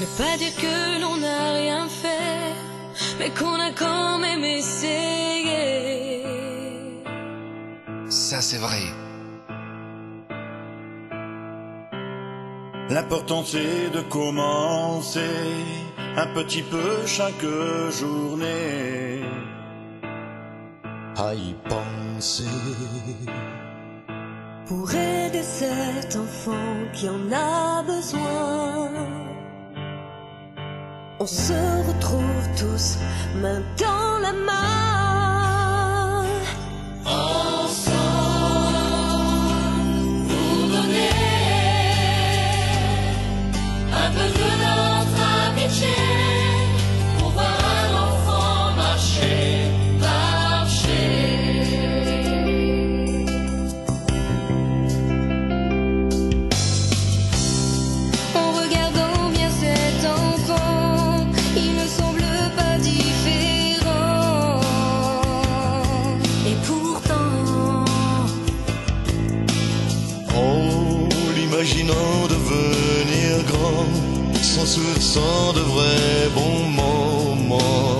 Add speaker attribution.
Speaker 1: Ne pas dire que l'on n'a rien fait, mais qu'on a quand même essayé.
Speaker 2: Ça, c'est vrai.
Speaker 3: L'important c'est de commencer un petit peu chaque journée à y penser.
Speaker 4: Pour aider cet enfant qui en a besoin, on se retrouve tous main dans la main.
Speaker 3: L'imaginant devenir grand, sans sans de vrais bons moments.